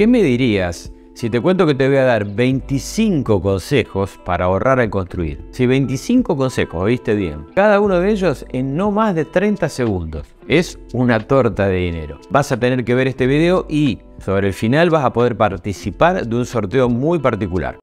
¿Qué me dirías si te cuento que te voy a dar 25 consejos para ahorrar al construir? Si 25 consejos, oíste bien. Cada uno de ellos en no más de 30 segundos. Es una torta de dinero. Vas a tener que ver este video y sobre el final vas a poder participar de un sorteo muy particular.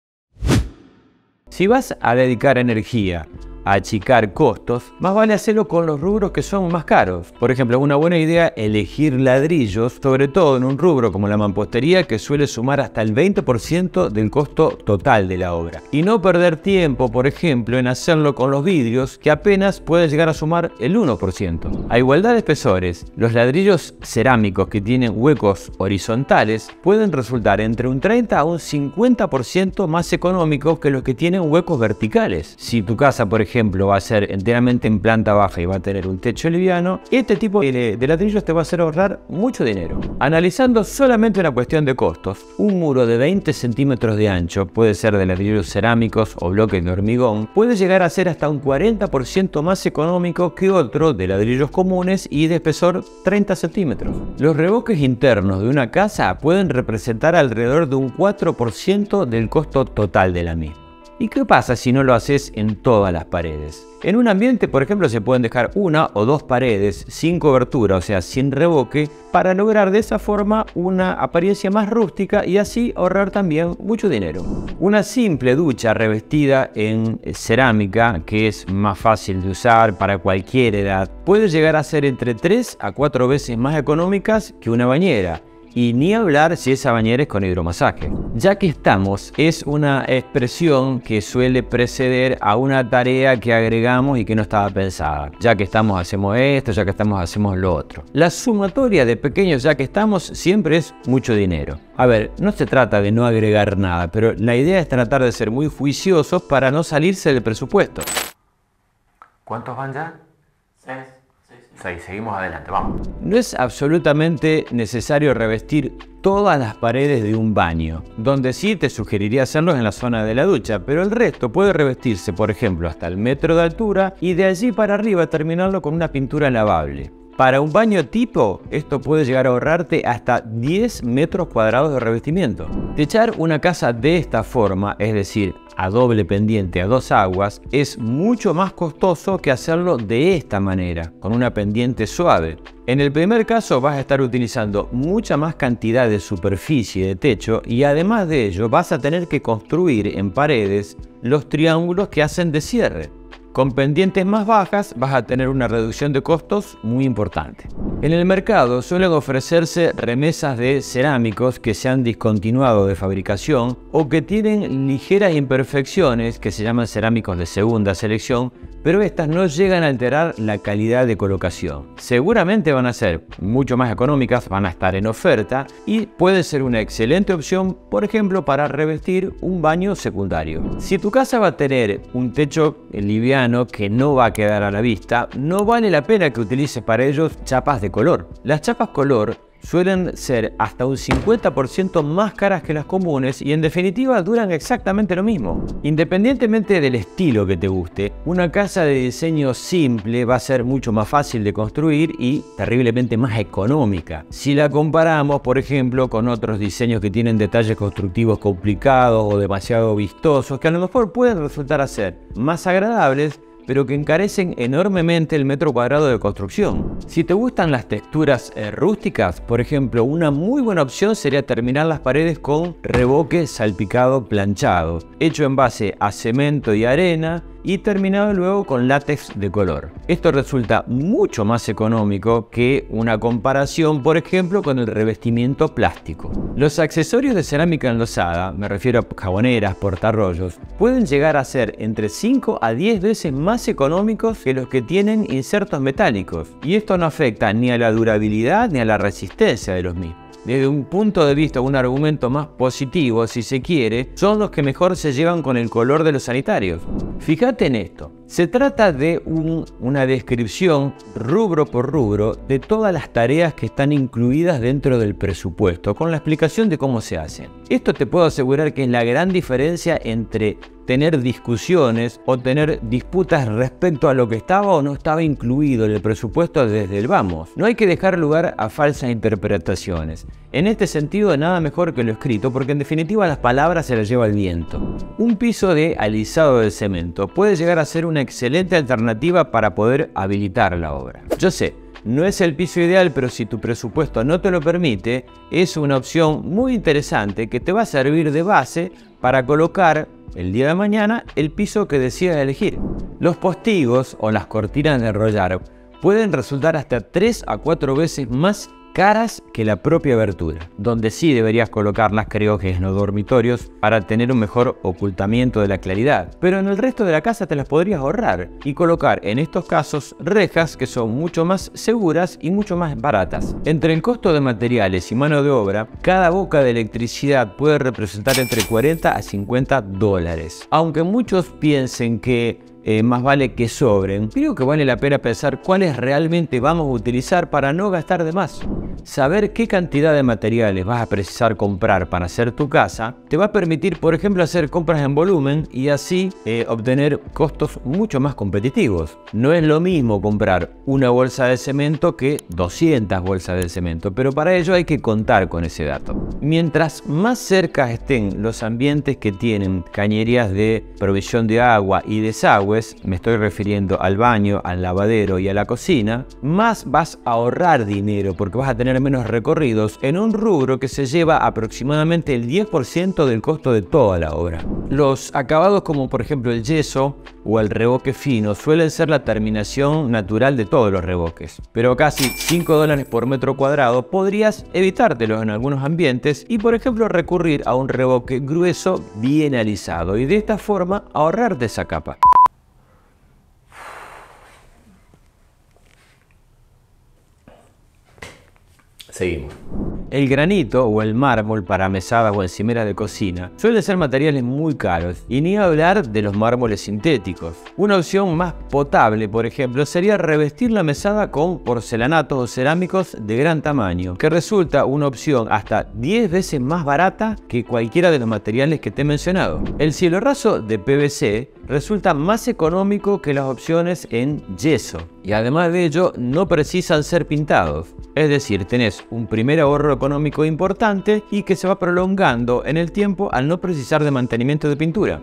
Si vas a dedicar energía achicar costos, más vale hacerlo con los rubros que son más caros. Por ejemplo, una buena idea elegir ladrillos, sobre todo en un rubro como la mampostería que suele sumar hasta el 20% del costo total de la obra. Y no perder tiempo, por ejemplo, en hacerlo con los vidrios que apenas puede llegar a sumar el 1%. A igualdad de espesores, los ladrillos cerámicos que tienen huecos horizontales pueden resultar entre un 30 a un 50% más económicos que los que tienen huecos verticales. Si tu casa, por ejemplo, ejemplo, va a ser enteramente en planta baja y va a tener un techo liviano, este tipo de, ladrillos te va a hacer ahorrar mucho dinero. Analizando solamente una cuestión de costos, un muro de 20 centímetros de ancho, puede ser de ladrillos cerámicos o bloques de hormigón, puede llegar a ser hasta un 40% más económico que otro de ladrillos comunes y de espesor 30 centímetros. Los revoques internos de una casa pueden representar alrededor de un 4% del costo total de la misma. ¿Y qué pasa si no lo haces en todas las paredes? En un ambiente, por ejemplo, se pueden dejar una o dos paredes sin cobertura, o sea, sin revoque, para lograr de esa forma una apariencia más rústica y así ahorrar también mucho dinero. Una simple ducha revestida en cerámica, que es más fácil de usar para cualquier edad, puede llegar a ser entre 3 a 4 veces más económicas que una bañera y ni hablar si esa bañera es con hidromasaje. Ya que estamos es una expresión que suele preceder a una tarea que agregamos y que no estaba pensada. Ya que estamos hacemos esto, ya que estamos hacemos lo otro. La sumatoria de pequeños ya que estamos siempre es mucho dinero. A ver, no se trata de no agregar nada, pero la idea es tratar de ser muy juiciosos para no salirse del presupuesto. ¿Cuántos van ya? Seis seguimos adelante, vamos. No es absolutamente necesario revestir todas las paredes de un baño, donde sí te sugeriría hacerlo en la zona de la ducha, pero el resto puede revestirse, por ejemplo, hasta el metro de altura y de allí para arriba terminarlo con una pintura lavable. Para un baño tipo, esto puede llegar a ahorrarte hasta 10 metros cuadrados de revestimiento. Techar una casa de esta forma, es decir, a doble pendiente a dos aguas, es mucho más costoso que hacerlo de esta manera, con una pendiente suave. En el primer caso vas a estar utilizando mucha más cantidad de superficie de techo y además de ello vas a tener que construir en paredes los triángulos que hacen de cierre. Con pendientes más bajas vas a tener una reducción de costos muy importante. En el mercado suelen ofrecerse remesas de cerámicos que se han discontinuado de fabricación o que tienen ligeras imperfecciones que se llaman cerámicos de segunda selección, pero estas no llegan a alterar la calidad de colocación. Seguramente van a ser mucho más económicas, van a estar en oferta y puede ser una excelente opción, por ejemplo, para revestir un baño secundario. Si tu casa va a tener un techo liviano que no va a quedar a la vista, no vale la pena que utilices para ellos chapas de color. Las chapas color suelen ser hasta un 50% más caras que las comunes y en definitiva duran exactamente lo mismo. Independientemente del estilo que te guste, una casa de diseño simple va a ser mucho más fácil de construir y terriblemente más económica. Si la comparamos, por ejemplo, con otros diseños que tienen detalles constructivos complicados o demasiado vistosos, que a lo mejor pueden resultar ser más agradables, pero que encarecen enormemente el metro cuadrado de construcción. Si te gustan las texturas eh, rústicas, por ejemplo, una muy buena opción sería terminar las paredes con revoque salpicado planchado, hecho en base a cemento y arena y terminado luego con látex de color. Esto resulta mucho más económico que una comparación, por ejemplo, con el revestimiento plástico. Los accesorios de cerámica enlosada, me refiero a jaboneras, portarrollos, pueden llegar a ser entre 5 a 10 veces más económicos que los que tienen insertos metálicos, y esto no afecta ni a la durabilidad ni a la resistencia de los mismos desde un punto de vista, un argumento más positivo, si se quiere, son los que mejor se llevan con el color de los sanitarios. Fíjate en esto. Se trata de una descripción rubro por rubro de todas las tareas que están incluidas dentro del presupuesto, con la explicación de cómo se hacen. Esto te puedo asegurar que es la gran diferencia entre tener discusiones o tener disputas respecto a lo que estaba o no estaba incluido en el presupuesto desde el vamos. No hay que dejar lugar a falsas interpretaciones. En este sentido, nada mejor que lo escrito, porque en definitiva las palabras se las lleva el viento. Un piso de alisado de cemento puede llegar a ser una excelente alternativa para poder habilitar la obra. Yo sé, no es el piso ideal, pero si tu presupuesto no te lo permite, es una opción muy interesante que te va a servir de base para colocar el día de mañana el piso que decidas elegir. Los postigos o las cortinas de enrollar pueden resultar hasta 3 a 4 veces más caras que la propia abertura, donde sí deberías colocarlas creo que en los dormitorios para tener un mejor ocultamiento de la claridad, pero en el resto de la casa te las podrías ahorrar y colocar en estos casos rejas que son mucho más seguras y mucho más baratas. Entre el costo de materiales y mano de obra, cada boca de electricidad puede representar entre 40 a 50 dólares, aunque muchos piensen que eh, más vale que sobren. Creo que vale la pena pensar cuáles realmente vamos a utilizar para no gastar de más. Saber qué cantidad de materiales vas a precisar comprar para hacer tu casa te va a permitir, por ejemplo, hacer compras en volumen y así eh, obtener costos mucho más competitivos. No es lo mismo comprar una bolsa de cemento que 200 bolsas de cemento, pero para ello hay que contar con ese dato. Mientras más cerca estén los ambientes que tienen cañerías de provisión de agua y desagüe, me estoy refiriendo al baño, al lavadero y a la cocina, más vas a ahorrar dinero porque vas a tener menos recorridos en un rubro que se lleva aproximadamente el 10% del costo de toda la obra. Los acabados como por ejemplo el yeso o el reboque fino suelen ser la terminación natural de todos los reboques, pero casi 5 dólares por metro cuadrado podrías evitártelo en algunos ambientes y por ejemplo recurrir a un reboque grueso bien alisado y de esta forma ahorrarte esa capa. El granito o el mármol para mesadas o encimeras de cocina suelen ser materiales muy caros y ni hablar de los mármoles sintéticos. Una opción más potable, por ejemplo, sería revestir la mesada con porcelanatos o cerámicos de gran tamaño, que resulta una opción hasta 10 veces más barata que cualquiera de los materiales que te he mencionado. El cielo raso de PVC resulta más económico que las opciones en yeso y además de ello no precisan ser pintados. Es decir, tenés un primer ahorro económico importante y que se va prolongando en el tiempo al no precisar de mantenimiento de pintura.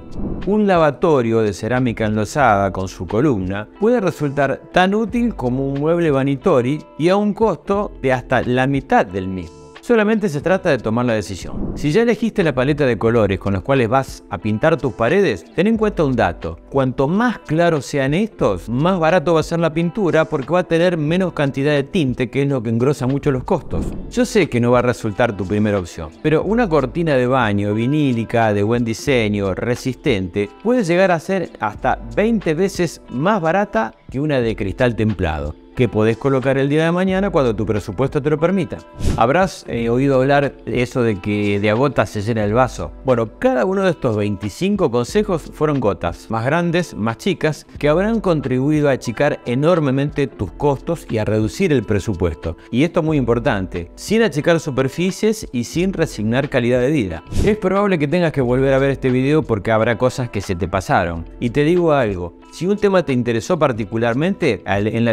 Un lavatorio de cerámica enlosada con su columna puede resultar tan útil como un mueble vanitori y a un costo de hasta la mitad del mismo. Solamente se trata de tomar la decisión. Si ya elegiste la paleta de colores con los cuales vas a pintar tus paredes, ten en cuenta un dato. Cuanto más claros sean estos, más barato va a ser la pintura porque va a tener menos cantidad de tinte, que es lo que engrosa mucho los costos. Yo sé que no va a resultar tu primera opción, pero una cortina de baño vinílica de buen diseño, resistente, puede llegar a ser hasta 20 veces más barata que una de cristal templado que podés colocar el día de mañana cuando tu presupuesto te lo permita. Habrás eh, oído hablar eso de que de a gotas se llena el vaso. Bueno, cada uno de estos 25 consejos fueron gotas, más grandes, más chicas, que habrán contribuido a achicar enormemente tus costos y a reducir el presupuesto. Y esto es muy importante, sin achicar superficies y sin resignar calidad de vida. Es probable que tengas que volver a ver este video porque habrá cosas que se te pasaron. Y te digo algo, si un tema te interesó particularmente, en la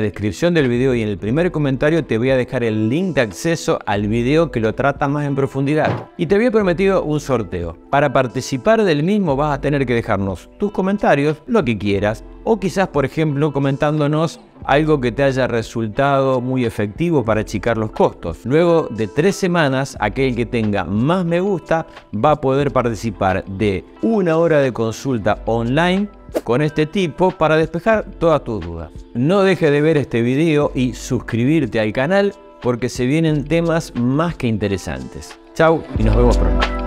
del video y en el primer comentario te voy a dejar el link de acceso al video que lo trata más en profundidad. Y te había prometido un sorteo. Para participar del mismo vas a tener que dejarnos tus comentarios, lo que quieras, o quizás por ejemplo comentándonos algo que te haya resultado muy efectivo para achicar los costos. Luego de tres semanas, aquel que tenga más me gusta va a poder participar de una hora de consulta online con este tipo para despejar todas tus dudas. No dejes de ver este video y suscribirte al canal porque se vienen temas más que interesantes. Chao y nos vemos pronto.